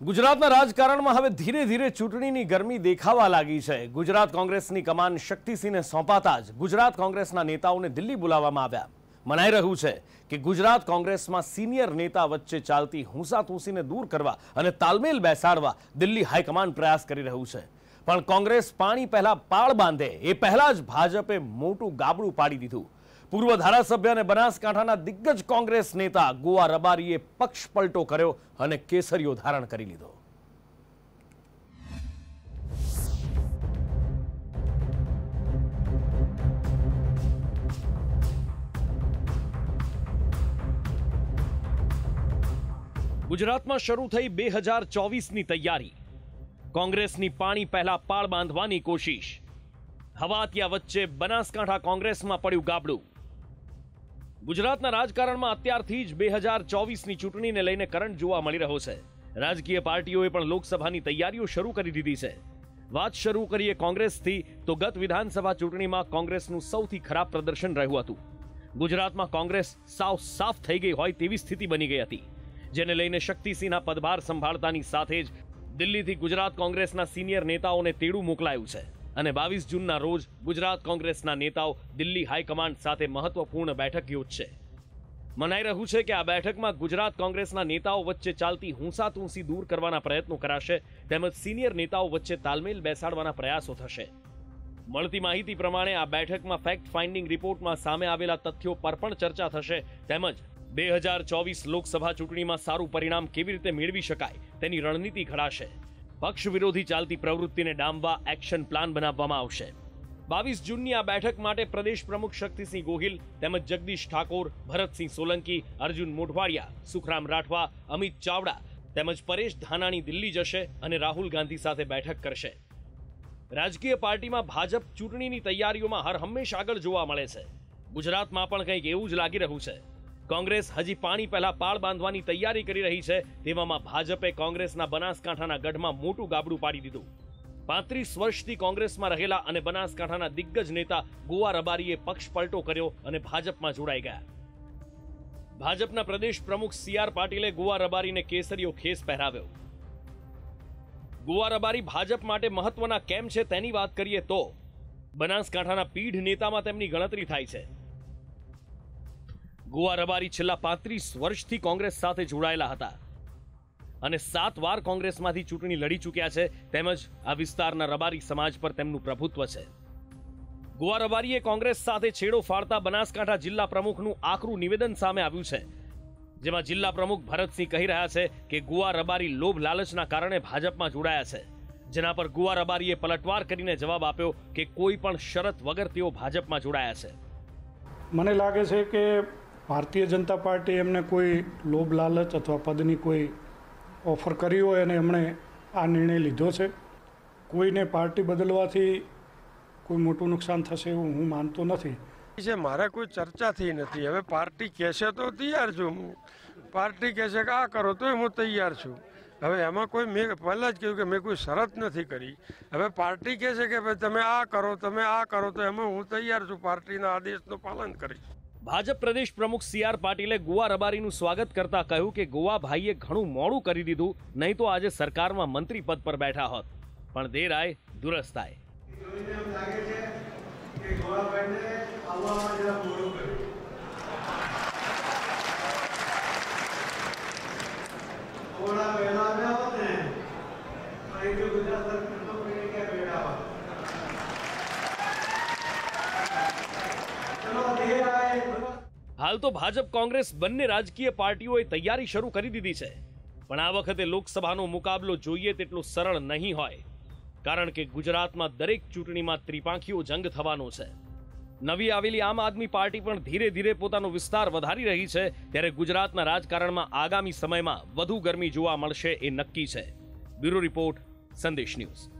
ગુજરાતના રાજકારણમાં હવે ધીરે ધીરે ચૂંટણીની ગરમી દેખાવા લાગી છે. ગુજરાત કોંગ્રેસની કમાન શક્તિસિંહને સોંપાતા જ ગુજરાત કોંગ્રેસના નેતાઓને દિલ્હી બોલાવવામાં આવ્યા. મનાઈ રહ્યું છે કે ગુજરાત કોંગ્રેસમાં સિનિયર નેતા વચ્ચે ચાલતી હુંસાતુસીને દૂર કરવા અને તાલમેલ બેસાડવા દિલ્હી હાઈકમાન્ડ પ્રયાસ કરી રહ્યું છે. પણ કોંગ્રેસ પાણી પહેલા પાળ બાંધે એ પહેલા જ ભાજપે મોટું ગાબડું પાડી દીધું. પૂર્વ ધારાસભ્ય અને બનાસકાંઠાના દિગ્ગજ કોંગ્રેસ નેતા ગોવા રબારીએ પક્ષ પલટો કર્યો અને કેસરીઓ ધારણ કરી લીધો. ગુજરાતમાં શરૂ થઈ બે હજાર ચોવીસની તૈયારી. કોંગ્રેસની પાણી પહેલા પાળ બાંધવાની કોશિશ. હવાતિયા વચ્ચે બનાસકાંઠા કોંગ્રેસમાં પડ્યું ગાબડું. ગુજરાતના રાજકારણમાં અત્યારથી જ બે હજાર ચોવીસની ચૂંટણીને લઈને કરંટ જોવા મળી રહ્યો છે. રાજકીય પાર્ટીઓએ પણ લોકસભાની તૈયારીઓ શરૂ કરી દીધી છે. વાત શરૂ કરીએ કોંગ્રેસથી, તો ગત વિધાનસભા ચૂંટણીમાં કોંગ્રેસનું સૌથી ખરાબ પ્રદર્શન રહ્યું હતું. ગુજરાતમાં કોંગ્રેસ સાવ સાફ થઈ ગઈ હોય તેવી સ્થિતિ બની ગઈ હતી. જેને લઈને શક્તિસિંહના પદભાર સંભાળતાની સાથે જ દિલ્હીથી ગુજરાત કોંગ્રેસના સિનિયર નેતાઓને તેડું મોકલાયું છે. અને બાવીસ જૂનના રોજ ગુજરાત કોંગ્રેસના નેતાઓ દિલ્હી હાઈકમાન્ડ સાથે મહત્વપૂર્ણ બેઠક યોજશે. મનાઈ રહ્યું છે કે આ બેઠકમાં ગુજરાત કોંગ્રેસના નેતાઓ વચ્ચે ચાલતી હુંસાતુંસી દૂર કરવાના પ્રયત્નો કરાશે, તેમજ સિનિયર નેતાઓ વચ્ચે તાલમેલ બેસાડવાના પ્રયાસો થશે. મળતી માહિતી પ્રમાણે આ બેઠકમાં ફેક્ટ ફાઇન્ડિંગ રિપોર્ટમાં સામે આવેલા તથ્યો પર પણ ચર્ચા થશે, તેમજ બે હજાર ચોવીસ લોકસભા ચૂંટણીમાં સારું પરિણામ કેવી રીતે મેળવી શકાય તેની રણનીતિ ઘડાશે. પક્ષ વિરોધી ચાલતી પ્રવૃત્તિને ડામવા એક્શન પ્લાન બનાવવામાં આવશે. બાવીસ જૂનની આ બેઠક માટે પ્રદેશ પ્રમુખ શક્તિસિંહ ગોહિલ તેમજ જગદીશ ઠાકોર, ભરતસિંહ સોલંકી, અર્જુન મોઢવાડિયા, સુખરામ રાઠવા, અમિત ચાવડા તેમજ પરેશ ધાનાણી દિલ્હી જશે અને રાહુલ ગાંધી સાથે બેઠક કરશે. રાજકીય પાર્ટીમાં ભાજપ ચૂંટણીની તૈયારીઓમાં હર હંમેશ આગળ જોવા મળે છે. ગુજરાતમાં પણ કંઈક એવું જ લાગી રહ્યું છે. કોંગ્રેસ હજી પાણી પહેલા પાળ બાંધવાની તૈયારી કરી રહી છે. તેવામાં ભાજપે કોંગ્રેસના બનાસકાંઠાના ગઢમાં મોટું ગાબડું પાડી દીધું. પાંત્રીસ વર્ષથી કોંગ્રેસમાં રહેલા અને બનાસકાંઠાના દિગ્ગજ નેતા ગોવા રબારીએ પક્ષ પલટો કર્યો અને ભાજપમાં જોડાઈ ગયા. ભાજપના પ્રદેશ પ્રમુખ સી આર પાટીલે ગોવા રબારીને કેસરીયો ખેસ પહેરાવ્યો. ગોવા રબારી ભાજપ માટે મહત્વના કેમ છે તેની વાત કરીએ તો, બનાસકાંઠાના પીઢ નેતામાં તેમની ગણતરી થાય છે. ગોવા રબારી છેલ્લા પાંત્રીસ વર્ષથી કોંગ્રેસ સાથે જોડાયેલા હતા. અને સાત વાર કોંગ્રેસમાંથી ચૂંટણી લડી ચૂક્યા છે, તેમજ આ વિસ્તારના રબારી સમાજ પર તેમનું પ્રભુત્વ છે. ગોવા રબારીએ કોંગ્રેસ સાથે છેડો ફાળતા બનાસકાંઠા જિલ્લા પ્રમુખનું આકરું નિવેદન સામે આવ્યું છે. જેમાં જિલ્લા પ્રમુખ ભરતસિંહ કહી રહ્યા છે કે ગુવા રબારી લોભ લાલચના કારણે ભાજપમાં જોડાયા છે. જેના પર ગુવા રબારીએ પલટવાર કરીને જવાબ આપ્યો કે કોઈ પણ શરત વગર તેઓ ભાજપમાં જોડાયા છે. મને લાગે છે કે ભારતીય જનતા પાર્ટી એમને કોઈ લોભ, લાલચ અથવા પદની કોઈ ઓફર કરી હોય અને એમણે આ નિર્ણય લીધો છે. કોઈને પાર્ટી બદલવાથી કોઈ મોટું નુકસાન થશે એવું હું માનતો નથી. છે, મારે કોઈ ચર્ચા થઈ નથી. હવે પાર્ટી કહેશે તો તૈયાર છું હું. પાર્ટી કહેશે કે આ કરો તો હું તૈયાર છું. હવે એમાં કોઈ મેં પહેલાં જ કહ્યું કે મેં કોઈ શરત નથી કરી. હવે પાર્ટી કહેશે કે ભાઈ તમે આ કરો, તમે આ કરો, તો એમાં હું તૈયાર છું. પાર્ટીના આદેશનું પાલન કરીશ. ભાજપ પ્રદેશ પ્રમુખ સી આર પાટીલે ગોવા રબારીનું સ્વાગત કરતા કહ્યું કે ગોવા ભાઈએ ઘણું મોડું કરી દીધું, નહીં તો આજે સરકારમાં મંત્રી પદ પર બેઠા હોત. પણ દેર આય દુરસ્ત આય થોડા વહેલા આવ્યા હોત ને તો એ જો ગુજરાત સરકાર તો કોઈ ક્યાં બેઠા હોત ચલો દેર આય હાલ તો ભાજપ કોંગ્રેસ બંને રાજકીય પાર્ટીઓએ તૈયારી શરૂ કરી દીધી છે. પણ આ વખતે લોકસભાનો મુકાબલો જોઈએ તેટલો સરળ નહીં હોય. કારણ કે ગુજરાતમાં દરેક ચૂંટણીમાં ત્રિપાંખીઓ જંગ થવાનો છે. નવી આવેલી આમ આદમી પાર્ટી પણ ધીરે ધીરે પોતાનો વિસ્તાર વધારી રહી છે, ત્યારે ગુજરાતના રાજકારણમાં આગામી સમયમાં વધુ ગરમી જોવા મળશે એ નક્કી છે. Bureau report, Sandesh news.